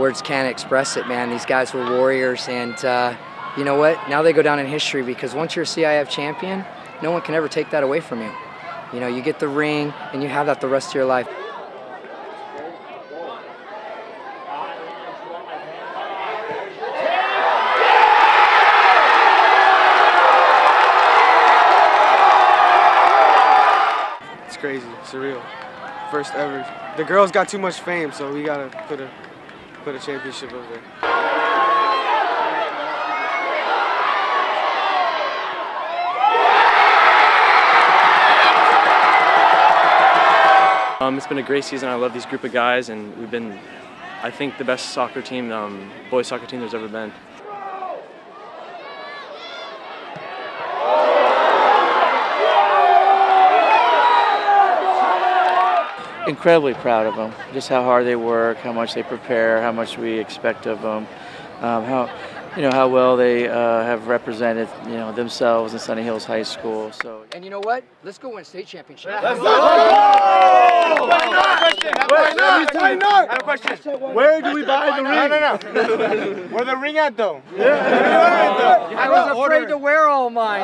words can't express it, man. These guys were warriors, and uh, you know what? Now they go down in history because once you're a CIF champion, no one can ever take that away from you. You know, you get the ring, and you have that the rest of your life. It's crazy, surreal. First ever. The girls got too much fame, so we gotta put a put a championship over there. Um, it's been a great season. I love these group of guys, and we've been, I think, the best soccer team, um, boys soccer team there's ever been. Incredibly proud of them. Just how hard they work, how much they prepare, how much we expect of them, um, how you know how well they uh, have represented you know themselves in Sunny Hills High School. So. And you know what? Let's go win state championship. Let's go! Why not? Why not? I have a question. Where do we buy the ring? No, no, no. Where the ring at though? Yeah. I was afraid to wear all mine.